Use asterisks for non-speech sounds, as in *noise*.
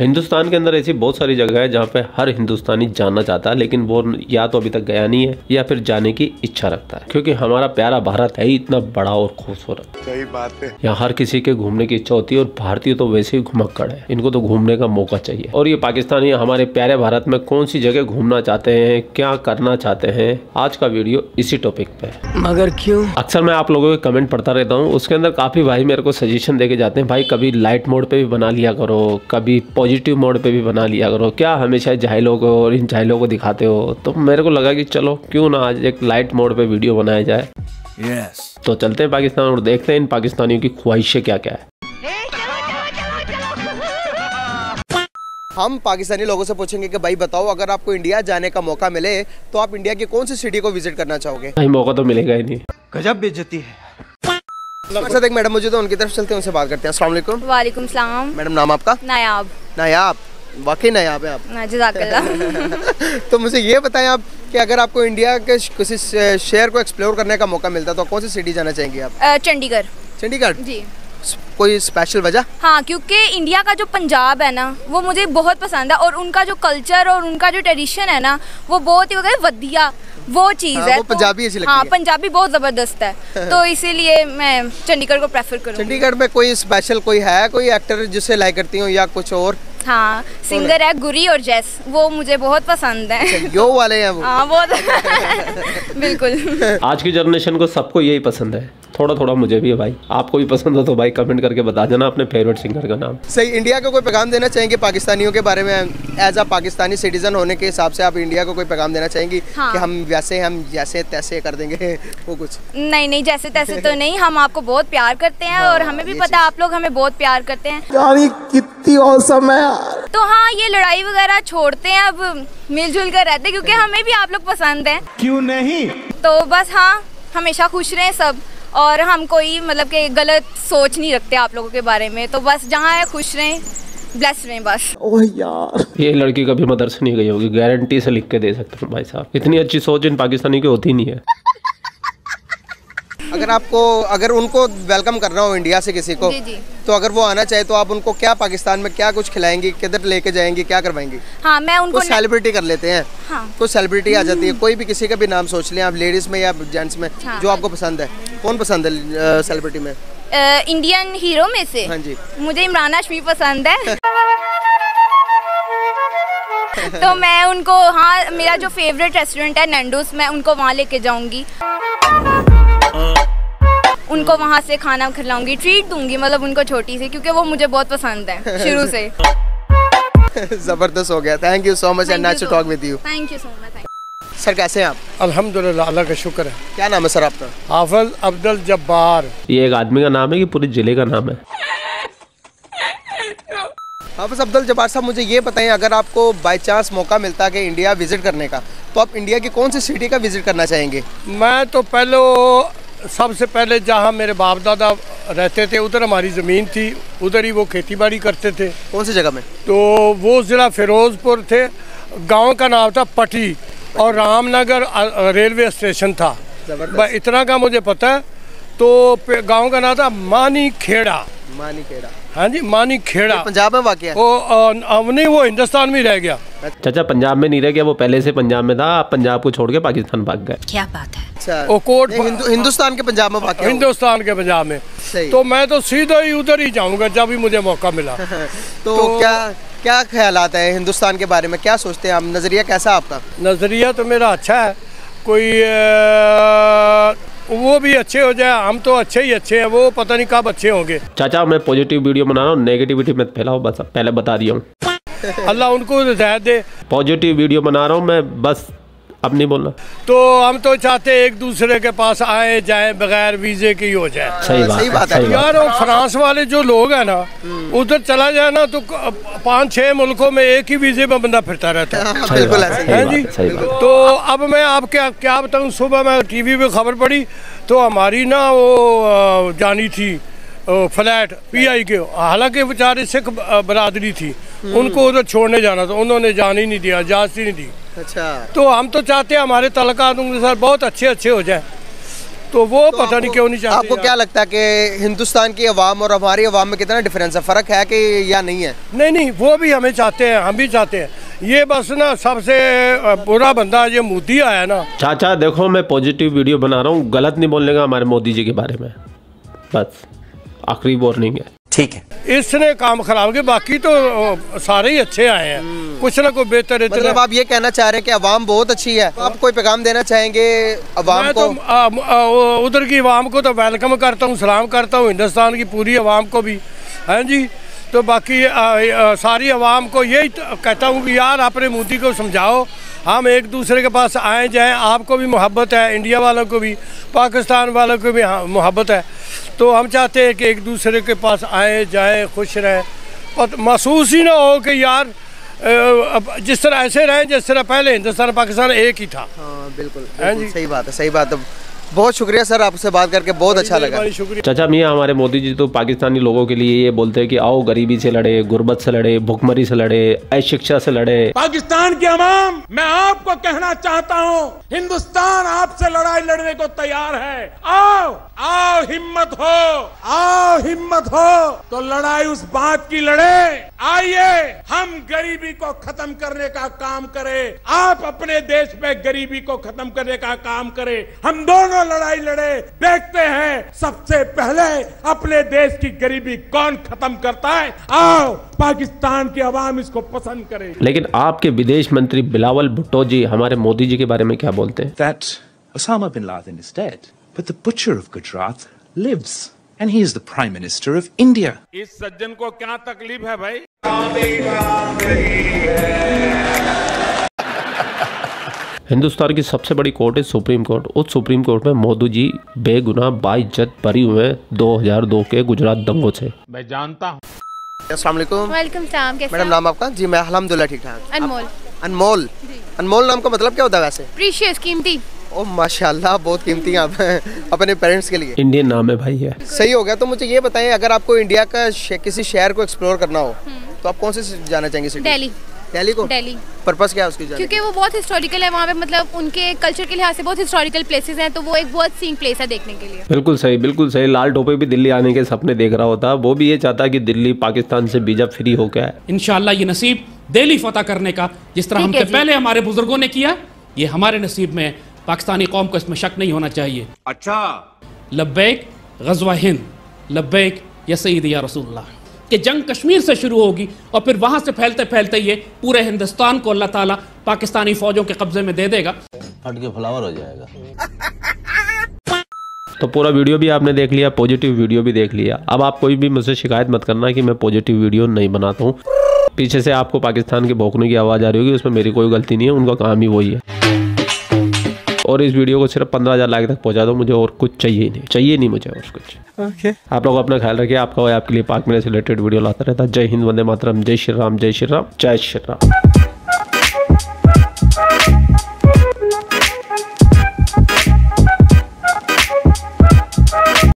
हिंदुस्तान के अंदर ऐसी बहुत सारी जगह है जहाँ पे हर हिंदुस्तानी जानना चाहता है लेकिन वो या तो अभी तक गया नहीं है या फिर जाने की इच्छा रखता है। क्योंकि हमारा प्यारा भारत है ही इतना बड़ा और खूबसूरत। सही बात है। यहाँ हर किसी के घूमने की इच्छा होती है और भारतीय तो वैसे ही घुमक्कड़ है। इनको तो घूमने का मौका चाहिए। और ये पाकिस्तानी हमारे प्यारे भारत में कौन सी जगह घूमना चाहते हैं क्या करना चाहते हैं आज का वीडियो इसी टॉपिक पे मगर क्यों? अक्सर मैं आप लोगों के कमेंट पढ़ता रहता हूँ उसके अंदर काफ़ी भाई मेरे को सजेशन देके जाते हैं भाई कभी लाइट मोड पे भी बना लिया करो कभी पॉजिटिव मोड पे भी बना लिया करो। क्या हमेशा जाहिलों को और इन जाहिलों को दिखाते हो? तो मेरे को लगा कि चलो क्यों ना आज एक लाइट मोड पे वीडियो बनाया जाए। यस तो चलते हैं पाकिस्तान और देखते हैं इन पाकिस्तानियों की ख्वाहिशें क्या क्या है। हम पाकिस्तानी लोगों से पूछेंगे कि भाई बताओ अगर आपको इंडिया जाने का मौका मिले तो आप इंडिया की कौन सी सिटी को विज़िट करना चाहोगे? मौका तो मिलेगा ही नहीं। गजब बेइज्जती है। साथ एक मैडम मौजूद है उनकी तरफ़ चलते हैं उनसे बात करते हैं। अस्सलाम वालेकुम। वालेकुम सलाम। मैडम नाम आपका? नायाब। नायाब। वाकई नायाब है आप। जजाकल्ला *laughs* तो मुझे ये बताएँ आप कि अगर आपको इंडिया के किसी शहर को एक्सप्लोर करने का मौका मिलता तो कौन सी सिटी जाना चाहेंगे आप? चंडीगढ़। चंडीगढ़? जी। कोई स्पेशल वजह? हाँ क्योंकि इंडिया का जो पंजाब है ना वो मुझे बहुत पसंद है और उनका जो कल्चर और उनका जो ट्रेडिशन है ना वो बहुत ही वगैरह वधिया वो चीज़ हाँ, है वो तो- पंजाबी अच्छी लगती हाँ है। पंजाबी बहुत ज़बरदस्त है। *laughs* तो इसीलिए मैं चंडीगढ़ को प्रेफर करूँ चंडीगढ़ में कोई स्पेशल कोई है कोई एक्टर जिसे लाइक करती हूँ या कुछ और? हाँ सिंगर है गुरी और जैस। वो मुझे बहुत पसंद है। यो वाले हैं वो। हाँ बहुत *laughs* बिल्कुल। आज की जनरेशन को सबको यही पसंद है। थोड़ा थोड़ा मुझे भी है भाई। आपको भी पसंद हो तो भाई कमेंट करके बता देना अपने फेवरेट सिंगर का नाम। सही इंडिया को कोई पैगाम देना चाहेंगे पाकिस्तानियों के बारे में? एज अ पाकिस्तानी सिटीजन होने के हिसाब से आप इंडिया को कोई पैगाम देना चाहेंगी? हाँ। कि हम वैसे हम जैसे तैसे कर देंगे वो कुछ। नहीं नहीं जैसे तैसे तो नहीं। हम आपको बहुत प्यार करते हैं हाँ, और हमें भी पता है आप लोग हमें बहुत प्यार करते हैं। यार कितनी औसम है तो हाँ ये लड़ाई वगैरह छोड़ते हैं अब मिलजुल कर रहते हैं क्योंकि हमें भी आप लोग पसंद हैं। क्यों नहीं? तो बस हाँ हमेशा खुश रहें सब और हम कोई मतलब कि गलत सोच नहीं रखते आप लोगों के बारे में। तो बस जहाँ है खुश रहें ब्लेस रहें बस। ओह यार। ये लड़की कभी मदरसे नहीं गई होगी गारंटी से लिख के दे सकते हूँ भाई साहब। इतनी अच्छी सोच इन पाकिस्तानी की होती नहीं है। अगर आपको अगर उनको वेलकम करना हो इंडिया से किसी को जी, जी। तो अगर वो आना चाहे तो आप उनको क्या पाकिस्तान में क्या कुछ खिलाएँगी किधर लेके जाएँगी क्या करवाएँगी? हाँ मैं उनको कुछ सेलिब्रिटी कर लेते हैं। हाँ। कुछ सेलिब्रिटी आ जाती है। कोई भी किसी का भी नाम सोच लें आप लेडीज़ में या जेंट्स में हाँ। जो आपको पसंद है। कौन पसंद है सेलिब्रिटी में? इंडियन हीरो में से? हाँ जी। मुझे इमरान हाशमी पसंद है। *laughs* तो मैं उनको हाँ मेरा जो फेवरेट रेस्टोरेंट है नैंडोस मैं उनको वहाँ लेके जाऊँगी। उनको वहाँ से खाना खिलाऊँगी ट्रीट दूँगी मतलब उनको छोटी सी क्योंकि वो मुझे बहुत पसंद है शुरू से। *laughs* ज़बरदस्त हो गया। Thank you so much and nice to talk with you thank you so much sir कैसे हैं आप? अल्हम्दुलिल्लाह अल्लाह का शुक्र है। क्या नाम है सर आपका? हाफिज अब्दुल जब्बार। ये एक आदमी का नाम है कि पूरे ज़िले का नाम है? हाफिज अब्दुल जब्बार साहब मुझे ये बताएँ अगर आपको बाय चांस मौका मिलता कि इंडिया विज़िट करने का तो आप इंडिया की कौन सी सिटी का विज़िट करना चाहेंगे? मैं तो पहले सबसे पहले जहाँ मेरे बाप दादा रहते थे उधर हमारी ज़मीन थी उधर ही वो खेती बाड़ी करते थे। कौन सी जगह में? तो वो ज़िला फिरोज़पुर थे। गाँव का नाम था पटी और रामनगर रेलवे स्टेशन था। इतना का मुझे पता है। तो गाँव का नाम था मानी खेड़ा। मानी खेड़ा। हाँ जी मानी खेड़ा। पंजाब में वाक़ है? वो नहीं वो हिंदुस्तान में रह गया। चाचा पंजाब में नहीं रह गया वो पहले से पंजाब में था आप पंजाब को छोड़ के पाकिस्तान भाग गए। अच्छा वो कोट नहीं, हिंदु, हिंदुस्तान के पंजाब में है वो। हिंदुस्तान के पंजाब में। तो मैं तो सीधा ही उधर ही जाऊँगा जब भी मुझे मौका मिला। *laughs* तो, क्या क्या ख्यालात है हिंदुस्तान के बारे में? क्या सोचते हैं आप? नज़रिया कैसा आपका? नज़रिया तो मेरा अच्छा है। कोई वो भी अच्छे हो जाए हम तो अच्छे ही अच्छे हैं वो पता नहीं कब अच्छे होंगे। चाचा मैं पॉजिटिव वीडियो बना रहा हूँ नेगेटिविटी मत फैलाओ बस पहले बता दिया हूँ। अल्लाह उनको हिदायत दे। पॉजिटिव वीडियो बना रहा हूँ मैं बस अब नहीं बोलना। तो हम तो चाहते हैं एक दूसरे के पास आए जाए बगैर वीजे की हो जाए। सही बात सही बात है। यार वो फ्रांस वाले जो लोग हैं ना उधर चला जाए ना तो पाँच छह मुल्कों में एक ही वीजे में बंदा फिरता रहता है। हाँ, बिल्कुल है, ही है जी? सही बात। तो अब मैं आपके क्या बताऊँ सुबह मैं टीवी पे खबर पड़ी तो हमारी ना वो जानी थी फ्लैट पीआई के हालाँकि बेचारे सिख बरादरी थी। उनको उधर छोड़ने जाना था। उन्होंने जान ही नहीं दिया इजाज़त ही नहीं दी। अच्छा। तो हम तो चाहते हैं हमारे तलकात उनके साथ बहुत अच्छे अच्छे हो जाए। तो वो तो पता नहीं क्यों नहीं चाहते आपको क्या लगता है कि हिंदुस्तान की आवाम और हमारी आवाम में कितना डिफरेंस है? फ़र्क है कि या नहीं है? नहीं नहीं वो भी हमें चाहते हैं हम भी चाहते हैं। ये बस ना सबसे बुरा बंदा ये मोदी आया ना। चाचा देखो मैं पॉजिटिव वीडियो बना रहा हूँ। गलत नहीं बोलने का हमारे मोदी जी के बारे में। बस आखिरी वार्निंग है। ठीक है। इसने काम खराब किया बाकी तो सारे ही अच्छे आए हैं। कुछ ना कुछ बेहतर मतलब आप ये कहना चाह रहे हैं कि आवाम बहुत अच्छी है। आप कोई पैगाम देना चाहेंगे आवाम को? तो उधर की आवाम को तो वेलकम करता हूँ सलाम करता हूँ हिंदुस्तान की पूरी आवाम को भी। हैं जी तो बाकी अ, अ, सारी आवाम को यही कहता हूँ कि यार अपने मोदी को समझाओ। हम एक दूसरे के पास आए जाएँ आपको भी मोहब्बत है इंडिया वालों को भी पाकिस्तान वालों को भी हाँ, मोहब्बत है। तो हम चाहते हैं कि एक दूसरे के पास आए जाएँ खुश रहें। और महसूस ही ना हो कि यार जिस तरह ऐसे रहें जिस तरह पहले हिंदुस्तान पाकिस्तान एक ही था। हाँ बिल्कुल हाँ बिल्कुल सही बात है सही बात। है बहुत शुक्रिया सर आपसे बात करके बहुत अच्छा लगा। शुक्रिया। चाचा मियाँ हमारे मोदी जी तो पाकिस्तानी लोगों के लिए ये बोलते हैं कि आओ गरीबी से लड़े गुर्बत से लड़े भुखमरी से लड़े अशिक्षा से लड़े। पाकिस्तान के अवाम मैं आपको कहना चाहता हूँ हिंदुस्तान आपसे लड़ाई लड़ने को तैयार है। आओ आओ हिम्मत हो आओ हिम्मत हो तो लड़ाई उस बात की लड़े। आइए हम गरीबी को खत्म करने का काम करें आप अपने देश में गरीबी को खत्म करने का काम करें। हम दोनों लड़ाई लड़े? देखते हैं। सबसे पहले अपने देश की गरीबी कौन खत्म करता है? आओ पाकिस्तान की आवाम इसको पसंद करे। लेकिन आपके विदेश मंत्री बिलावल भुट्टो जी हमारे मोदी जी के बारे में क्या बोलते हैं? That Osama bin Laden is dead, but the butcher of Gujarat lives, and he is the Prime Minister of India. इस सज्जन को क्या तकलीफ़ है भाई? हिंदुस्तान की सबसे बड़ी कोर्ट है सुप्रीम कोर्ट। उस सुप्रीम कोर्ट में मोदी जी बेगुनाह बाइज्जत बरी हुए हैं। 2002 के गुजरात दंगों से। मैं जानता हूँ। अस्सलाम वालेकुम। वेलकम सलाम कैसे मैडम नाम आपका? जी मैं अलहमदुल्ला ठीक ठाक। अनमोल। अनमोल? अनमोल नाम का मतलब क्या होता है वैसे? प्रीशियस कीमती। ओ माशाल्लाह बहुत कीमती आप हैं *laughs* अपने पेरेंट्स के लिए। इंडियन नाम है भाई है सही हो गया तो मुझे ये बताएँ अगर आपको इंडिया का शे- किसी शहर को एक्सप्लोर करना हो तो आप कौन से जाना चाहेंगे सिटी? दिल्ली। दिल्ली को? दिल्ली। पर्पस क्या है उसकी जाने क्योंकि वो बहुत हिस्टोरिकल है वहाँ पे मतलब उनके कल्चर के लिहाज से बहुत हिस्टोरिकल प्लेसेस हैं तो वो एक बहुत सीन प्लेस है देखने के लिए। बिल्कुल सही बिल्कुल सही। लाल टोपे भी दिल्ली आने के सपने देख रहा होता। वो भी ये चाहता कि दिल्ली पाकिस्तान से बीजा फ्री हो गया है। इंशाल्लाह ये नसीब दिल्ली फतह करने का जिस तरह हमसे पहले हमारे बुज़ुर्गों ने किया ये हमारे नसीब में पाकिस्तानी कौम को इसमें शक नहीं होना चाहिए। अच्छा। लब्बैक गजवा हिंद। लब्बैक या सईद या रसूलुल्लाह। कि जंग कश्मीर से शुरू होगी और फिर वहाँ से फैलते फैलते ये पूरे हिंदुस्तान को अल्लाह ताला पाकिस्तानी फौजों के कब्जे में दे देगा। फट के फ्लावर हो जाएगा। *laughs* तो पूरा वीडियो भी आपने देख लिया पॉजिटिव वीडियो भी देख लिया। अब आप कोई भी मुझसे शिकायत मत करना कि मैं पॉजिटिव वीडियो नहीं बनाता हूँ। पीछे से आपको पाकिस्तान के भौंकने की आवाज़ आ रही होगी उसमें मेरी कोई गलती नहीं है उनका काम ही वही है। और इस वीडियो को सिर्फ़ पंद्रह हज़ार लाइक तक पहुँचा दो मुझे और कुछ चाहिए नहीं। चाहिए नहीं मुझे और कुछ। Okay okay. आप लोग अपना ख्याल रखिए आपका और आपके लिए पाक मेरे से रिलेटेड वीडियो लाता रहता है। जय हिंद वंदे मातरम जय श्री राम जय श्री राम जय श्री राम।